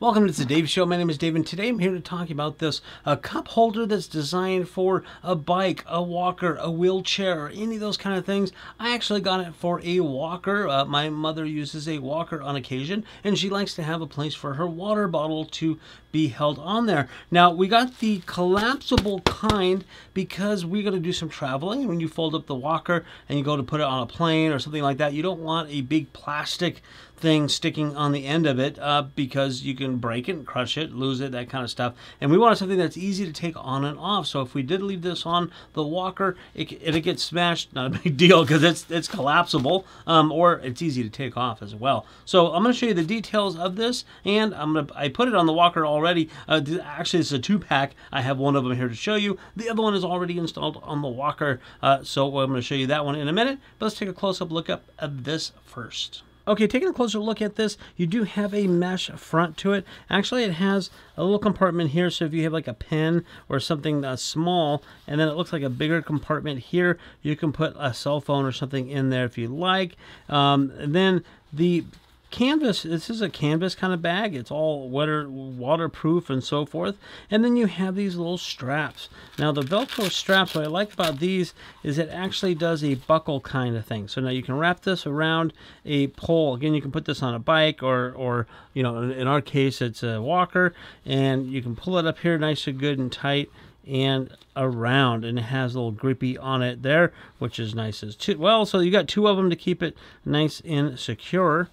Welcome to the Dave Show. My name is Dave, and today I'm here to talk about this a cup holder that's designed for a bike, a walker, a wheelchair, or any of those kind of things. I actually got it for a walker. Uh, my mother uses a walker on occasion, and she likes to have a place for her water bottle to be held on there. Now, we got the collapsible kind because we're going to do some traveling. When you fold up the walker and you go to put it on a plane or something like that, you don't want a big plastic thing sticking on the end of it uh, because you can break it crush it, lose it, that kind of stuff. And we wanted something that's easy to take on and off. So if we did leave this on the walker, it, it gets smashed. Not a big deal because it's it's collapsible um, or it's easy to take off as well. So I'm going to show you the details of this, and I'm gonna I put it on the walker already. Uh, actually, it's a two pack. I have one of them here to show you. The other one is already installed on the walker. Uh, so I'm going to show you that one in a minute. But let's take a close up look up at this first. Okay, taking a closer look at this, you do have a mesh front to it. Actually, it has a little compartment here, so if you have like a pen or something uh, small, and then it looks like a bigger compartment here, you can put a cell phone or something in there if you like. Um, then the canvas this is a canvas kind of bag. It's all water waterproof and so forth. And then you have these little straps. Now the velcro straps what i like about these is it actually does a buckle kind of thing. So now you can wrap this around a pole. Again you can put this on a bike or or you know in our case it's a walker. And you can pull it up here nice and good and tight and around. And it has a little grippy on it there which is nice as well so you got two of them to keep it nice and secure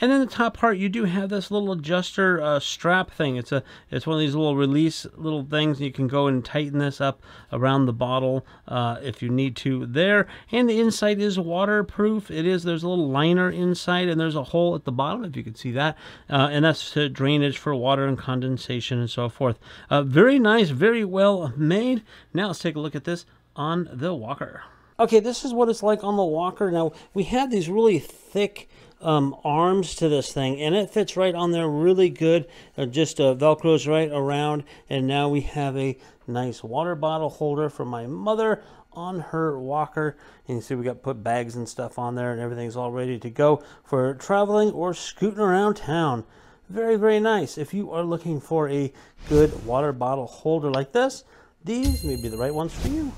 and then the top part, you do have this little adjuster uh, strap thing. It's a it's one of these little release little things. You can go and tighten this up around the bottle uh, if you need to there. And the inside is waterproof. It is. There's a little liner inside, and there's a hole at the bottom if you can see that. Uh, and that's drainage for water and condensation and so forth. Uh, very nice, very well made. Now let's take a look at this on the walker. Okay, this is what it's like on the walker. Now we have these really thick um, arms to this thing and it fits right on there really good. Uh, just uh, velcros right around and now we have a nice water bottle holder for my mother on her walker. And you see we got put bags and stuff on there and everything's all ready to go for traveling or scooting around town. Very very nice. If you are looking for a good water bottle holder like this these may be the right ones for you